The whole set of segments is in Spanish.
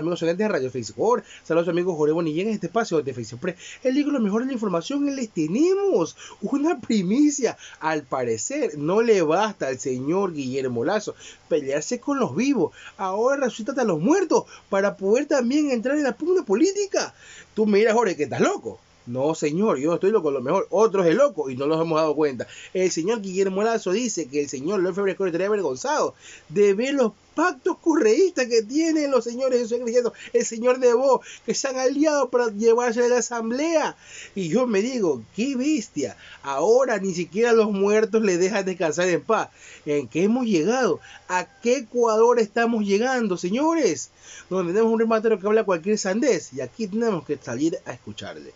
amigos de Radio Facebook. Saludos amigos Jorge Bonilla en este espacio de Facebook. El digo lo mejor de la información les tenemos una primicia. Al parecer no le basta al señor Guillermo Lazo pelearse con los vivos. Ahora resucita a los muertos para poder también entrar en la pugna política. Tú me dirás, Jorge, que estás loco. No, señor, yo estoy loco, lo mejor, otro es el loco y no nos hemos dado cuenta. El señor Guillermo Lazo dice que el señor León Febres estaría avergonzado de ver los pactos correístas que tienen los señores de el señor Debo, que se han aliado para llevarse a la asamblea. Y yo me digo, qué bestia, ahora ni siquiera los muertos le dejan descansar en paz. ¿En qué hemos llegado? ¿A qué Ecuador estamos llegando, señores? Donde tenemos un rematero que habla cualquier sandés y aquí tenemos que salir a escucharle.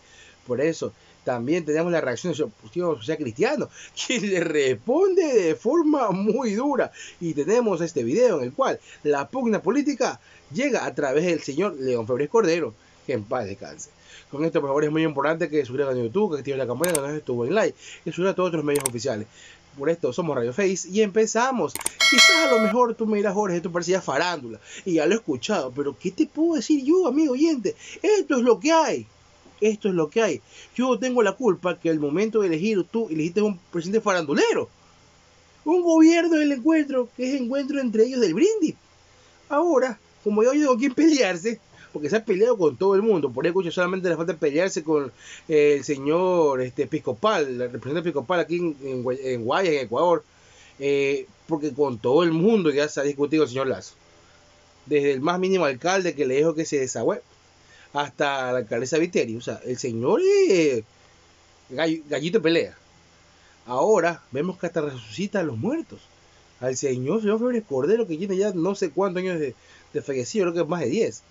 Por eso también tenemos la reacción del Partido Social Cristiano, quien le responde de forma muy dura. Y tenemos este video en el cual la pugna política llega a través del señor León Febres Cordero, que en paz descanse. Con esto, por favor, es muy importante que suscriban a YouTube, que activen la campaña, que nos estuvo en like, suban a todos otros medios oficiales. Por esto somos Radio Face y empezamos. Quizás a lo mejor tú me dirás, Jorge, esto parecía farándula y ya lo he escuchado, pero ¿qué te puedo decir yo, amigo oyente? Esto es lo que hay esto es lo que hay. Yo tengo la culpa que al momento de elegir tú elegiste un presidente farandulero. Un gobierno del encuentro, que es encuentro entre ellos del brindis. Ahora, como yo digo quién pelearse, porque se ha peleado con todo el mundo, por eso solamente le falta pelearse con el señor este, episcopal, el representante episcopal aquí en, en, Guaya, en Ecuador, eh, porque con todo el mundo ya se ha discutido el señor Lazo. Desde el más mínimo alcalde que le dijo que se desagüe, hasta la alcaldesa Viteri. O sea, el señor es gallito pelea. Ahora vemos que hasta resucita a los muertos. Al señor, señor Febres Cordero, que tiene ya no sé cuántos años de, fallecido, creo que más de 10.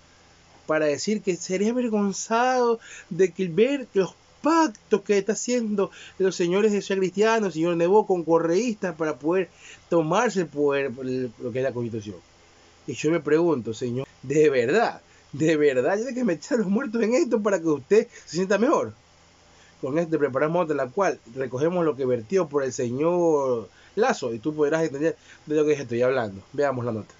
Para decir que sería avergonzado de que ver los pactos que está haciendo los señores de Ciudad Cristiano, el señor Nebo con correístas para poder tomarse el poder, lo que es la constitución. Y yo me pregunto, señor, ¿de verdad de verdad tiene que meter a los muertos en esto para que usted se sienta mejor. Con este preparamos de la cual recogemos lo que vertió por el señor Lazo y tú podrás entender de lo que estoy hablando. Veamos la nota.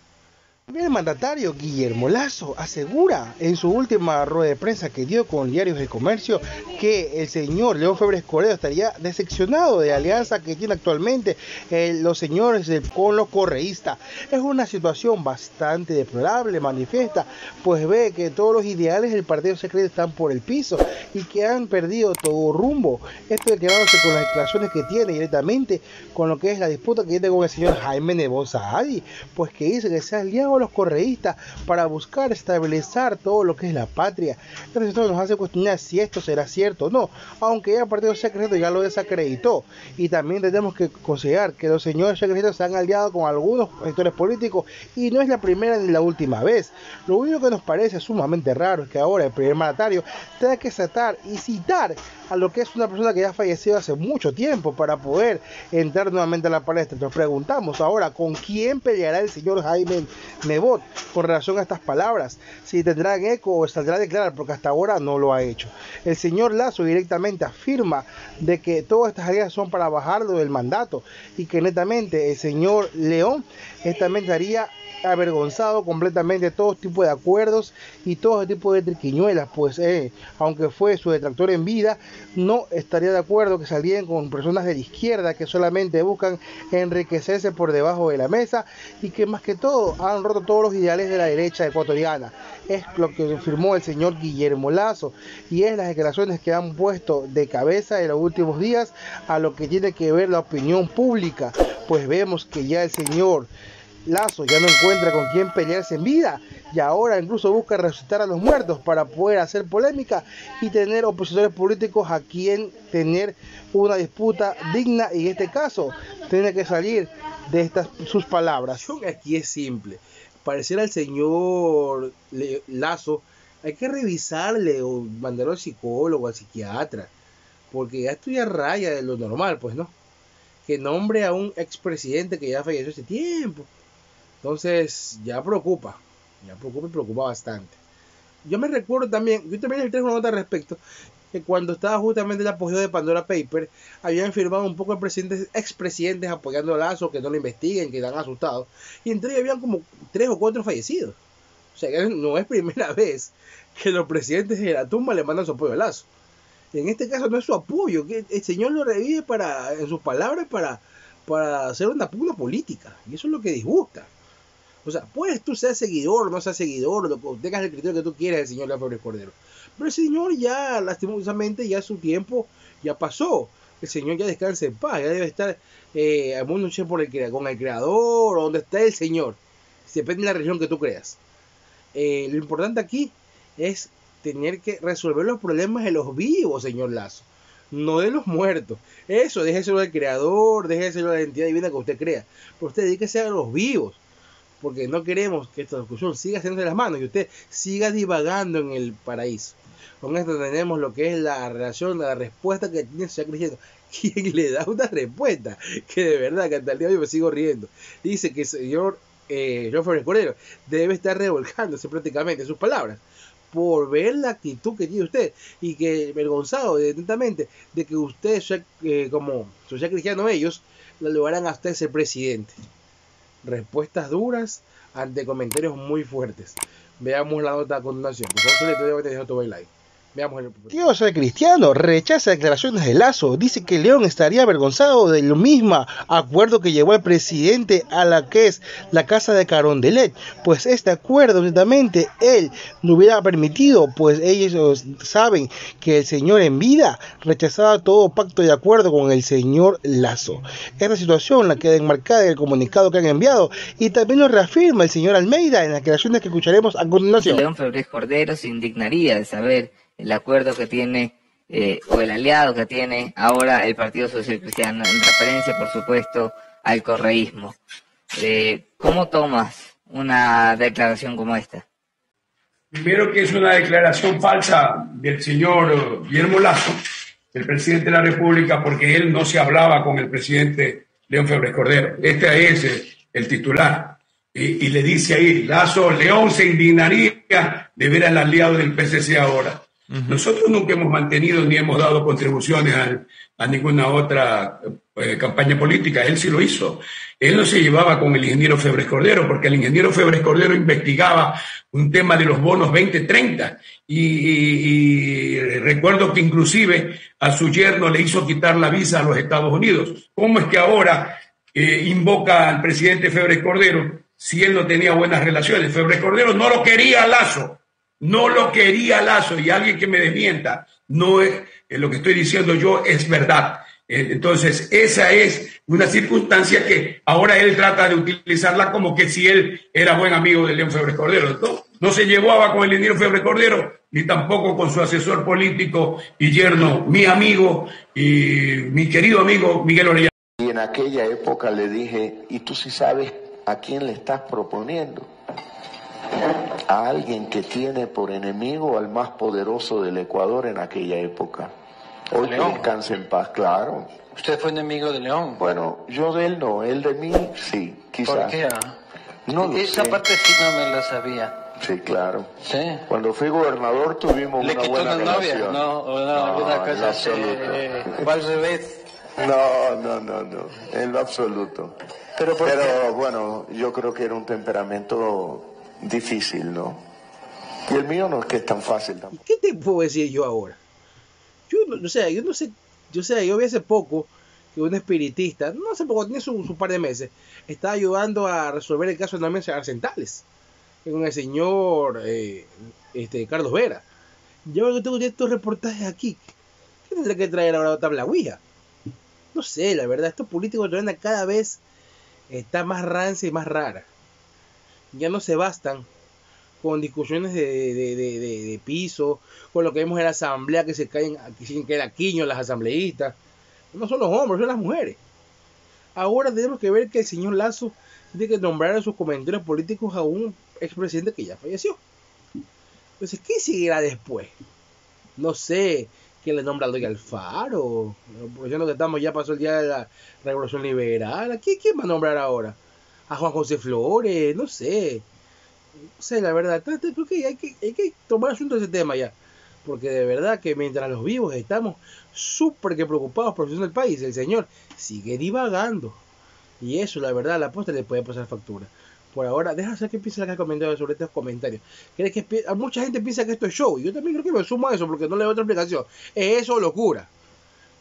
El mandatario Guillermo Lazo asegura en su última rueda de prensa que dio con Diarios de Comercio que el señor León Febres Correo estaría decepcionado de la alianza que tiene actualmente eh, los señores con los correístas. Es una situación bastante deplorable, manifiesta, pues ve que todos los ideales del Partido Secreto están por el piso y que han perdido todo rumbo. Esto declarándose con las declaraciones que tiene directamente con lo que es la disputa que tiene con el señor Jaime Nebosa Adi, pues que dice que se ha aliado los correístas para buscar estabilizar todo lo que es la patria. Entonces esto nos hace cuestionar si esto será cierto o no, aunque ya el Partido Secreto ya lo desacreditó. Y también tenemos que considerar que los señores secretos se han aliado con algunos sectores políticos y no es la primera ni la última vez. Lo único que nos parece sumamente raro es que ahora el primer mandatario tenga que tratar y citar a lo que es una persona que ya ha fallecido hace mucho tiempo para poder entrar nuevamente a la palestra. Nos preguntamos ahora con quién peleará el señor Jaime Nebot con relación a estas palabras, si tendrá eco o saldrá a declarar, porque hasta ahora no lo ha hecho. El señor Lazo directamente afirma de que todas estas ideas son para bajarlo del mandato y que netamente el señor León también daría avergonzado completamente todo tipo de acuerdos y todo tipo de triquiñuelas, pues eh, aunque fue su detractor en vida, no estaría de acuerdo que salieran con personas de la izquierda que solamente buscan enriquecerse por debajo de la mesa y que más que todo han roto todos los ideales de la derecha ecuatoriana. Es lo que afirmó el señor Guillermo Lazo y es las declaraciones que han puesto de cabeza en los últimos días a lo que tiene que ver la opinión pública, pues vemos que ya el señor Lazo ya no encuentra con quién pelearse en vida y ahora incluso busca resucitar a los muertos para poder hacer polémica y tener opositores políticos a quien tener una disputa digna y en este caso tiene que salir de estas sus palabras. Aquí es simple. Parecer al señor Lazo hay que revisarle o mandarlo al psicólogo, al psiquiatra, porque ya estoy a raya de lo normal, pues no. Que nombre a un expresidente que ya falleció hace tiempo entonces, ya preocupa, ya preocupa y preocupa bastante. Yo me recuerdo también, yo también les traigo una nota al respecto, que cuando estaba justamente el apogeo de Pandora Paper, habían firmado un poco de presidentes, expresidentes apoyando a Lazo, que no lo investiguen, que están asustados, y entre ellos habían como tres o cuatro fallecidos. O sea, no es primera vez que los presidentes de la tumba le mandan su apoyo a Lazo. En este caso no es su apoyo, que el señor lo revive para, en sus palabras, para, para hacer una pugna política. Y eso es lo que disgusta. O sea, puedes tú ser seguidor, no seas seguidor, lo tengas el criterio que tú quieras del señor Leopoldo Cordero. Pero el señor ya, lastimosamente, ya su tiempo ya pasó. El señor ya descansa en paz, ya debe estar eh, al mundo por el, con el creador, o donde está el señor. Depende de la religión que tú creas. Eh, lo importante aquí es tener que resolver los problemas de los vivos, señor Lazo, no de los muertos. Eso, déjeselo al creador, déjeselo a la entidad divina que usted crea. Pero usted dedíquese a los vivos, porque no queremos que esta discusión siga siendo de las manos y usted siga divagando en el paraíso. Con esto tenemos lo que es la relación, la respuesta que tiene el Cristiano. ¿Quién le da una respuesta? Que de verdad, que hasta el día de hoy me sigo riendo. Dice que el señor eh, Cordero debe estar revolcándose prácticamente sus palabras por ver la actitud que tiene usted y que vergonzado evidentemente de que usted eh, como social cristiano ellos lo llevarán hasta ese presidente respuestas duras ante comentarios muy fuertes. Veamos la nota a continuación por favor le doy like Veamos el... Tío soy cristiano rechaza declaraciones de Lazo. Dice que León estaría avergonzado del mismo acuerdo que llevó el presidente a la que es la casa de Carondelet. Pues este acuerdo, netamente, él no hubiera permitido, pues ellos saben que el señor en vida rechazaba todo pacto de acuerdo con el señor Lazo. Esta situación la queda enmarcada en el comunicado que han enviado y también lo reafirma el señor Almeida en las declaraciones que escucharemos a continuación. León Febres Cordero se indignaría de saber el acuerdo que tiene eh, o el aliado que tiene ahora el Partido Social Cristiano, en referencia, por supuesto, al correísmo. Eh, ¿Cómo tomas una declaración como esta? Primero que es una declaración falsa del señor Guillermo Lazo, el presidente de la República, porque él no se hablaba con el presidente León Febres Cordero. Este es el titular. Y, y, le dice ahí, Lazo, León se indignaría de ver al aliado del PCC ahora. Nosotros nunca hemos mantenido ni hemos dado contribuciones a, ninguna otra eh, campaña política. Él sí lo hizo. Él no se llevaba con el ingeniero Febres Cordero, porque el ingeniero Febres Cordero investigaba un tema de los bonos 2030. Y, recuerdo que inclusive a su yerno le hizo quitar la visa a los Estados Unidos. ¿Cómo es que ahora eh, invoca al presidente Febres Cordero si él no tenía buenas relaciones? Febres Cordero no lo quería Lazo no lo quería Lazo y alguien que me desmienta, no es lo que estoy diciendo yo es verdad. Eh, entonces, esa es una circunstancia que ahora él trata de utilizarla como que si él era buen amigo de León Febre Cordero. No, se llevaba con el ingeniero Febre Cordero, ni tampoco con su asesor político y yerno, mi amigo y mi querido amigo Miguel Orellana. Y en aquella época le dije, ¿y tú sí sabes a quién le estás proponiendo? A alguien que tiene por enemigo al más poderoso del Ecuador en aquella época. Hoy que descanse en paz, claro. ¿Usted fue enemigo de León? Bueno, yo de él no, él de mí sí, quizás. ¿Por qué? No Esa parte sí no me la sabía. Sí, claro. Sí. Cuando fui gobernador tuvimos una buena relación. No, no, una cosa así, eh, No, no, no, no, en lo absoluto. Pero, Pero bueno, yo creo que era un temperamento difícil, ¿no? Y el mío no es que es tan fácil tampoco. ¿Qué te puedo decir yo ahora? Yo no sé, yo no sé, yo sé, yo vi hace poco que un espiritista, no hace poco, tiene su, par de meses, está ayudando a resolver el caso de las Arcentales con el señor eh, este, Carlos Vera. Yo tengo estos reportajes aquí. ¿Qué tendré que traer ahora otra Ouija? No sé, la verdad, estos políticos de cada vez está más rancia y más rara ya no se bastan con discusiones de, piso, con lo que vemos en la asamblea que se caen, que siguen que quiño las asambleístas. No son los hombres, son las mujeres. Ahora tenemos que ver que el señor Lazo tiene que nombrar en sus comentarios políticos a un expresidente que ya falleció. Entonces, ¿qué seguirá después? No sé, ¿quién le nombra a Doy Alfaro? Aprovechando que estamos, ya pasó el día de la Revolución Liberal. ¿Quién, quién va a nombrar ahora? A Juan José Flores, no sé. No sé, la verdad, creo que hay que, que tomar asunto de ese tema ya. Porque de verdad que mientras los vivos estamos súper que preocupados por la situación del país, el señor sigue divagando. Y eso, la verdad, la posta le puede pasar factura. por ahora, deja saber qué piensa acá comentarios sobre estos comentarios. ¿Crees que mucha gente piensa que esto es show? Y yo también creo que me sumo a eso porque no le doy otra explicación. Es eso locura.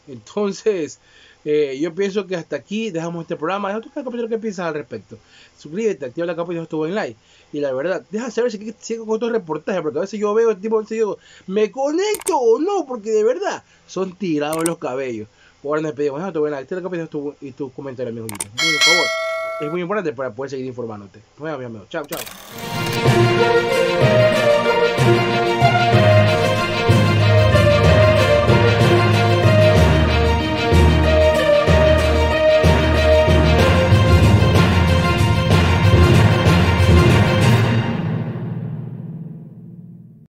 Entonces, eh, yo pienso que hasta aquí dejamos este programa. Deja tu comentario qué piensas al respecto. Suscríbete, activa la campanita estuvo en like. Y la verdad, deja saber si sigo con otros reportajes, porque a veces yo veo este tipo de digo, ¿me conecto o no? Porque de verdad son tirados los cabellos. Por ahora nos despedimos. Deja tu like, activa la campanita y tu comentario, amigo. Por favor, es muy importante para poder seguir informándote. Nos vemos, mi amigo. Chao, chao.